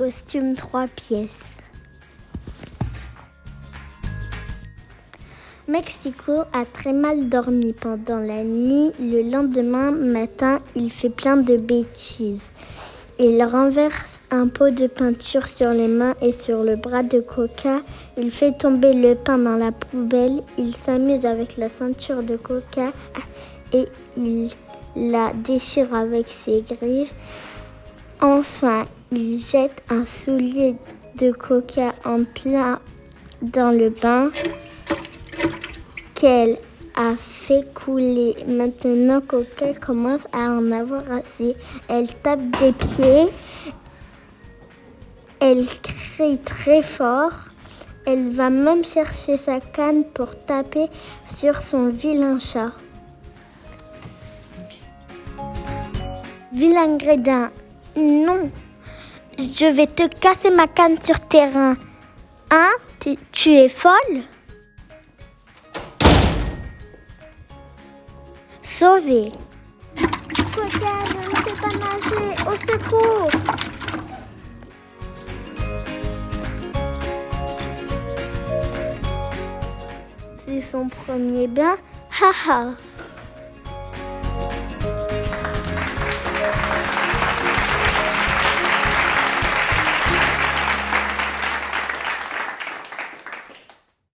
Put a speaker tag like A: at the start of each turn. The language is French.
A: costume trois pièces. Mexico a très mal dormi pendant la nuit. Le lendemain matin, il fait plein de bêtises. Il renverse un pot de peinture sur les mains et sur le bras de Coca. Il fait tomber le pain dans la poubelle. Il s'amuse avec la ceinture de Coca et il la déchire avec ses griffes. Enfin, il jette un soulier de Coca en plein dans le bain qu'elle a fait couler. Maintenant, Coca commence à en avoir assez. Elle tape des pieds. Elle crie très fort. Elle va même chercher sa canne pour taper sur son vilain chat. Vilain grédin, non. Je vais te casser ma canne sur terrain. Hein? Tu es folle? Sauvé. Coca, ne pas nager. Au secours C'est son premier bain. Haha